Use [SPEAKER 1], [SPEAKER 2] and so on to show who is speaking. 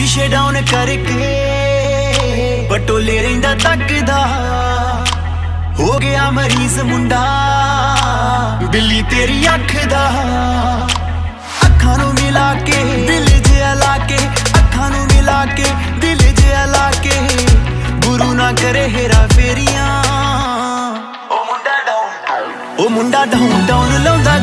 [SPEAKER 1] ਸ਼ੀਸ਼ੇ ਡਾਊਨ ਕਰਕੇ ਬਟੋਲੇ ਰਹਿੰਦਾ ਤੱਕਦਾ। ਹੋ ਗਿਆ ਮਰੀਜ਼ ਮੁੰਡਾ, ਬਿੱਲੀ ਤੇਰੀ ਅੱਖ ਦਾ। ਅੱਖਾਂ ਨੂੰ ਮਿਲਾ ਕੇ ਦਿਲ ਜਿਹਾ ਲਾ ਕੇ, ਅੱਖਾਂ ਨੂੰ ਮਿਲਾ ਕੇ ਦਿਲ ਜਿਹਾ ਲਾ ਕੇ। ਗੁਰੂ ਨਾ ਕਰੇ ਹੇਰਾ ਫੇਰੀਆਂ। ਉਹ ਮੁੰਡਾ ਡਾਊਨ ਉਹ ਮੁੰਡਾ ਡਾਊਨ ਡਾਊਨ ਲਾਉਂਦਾ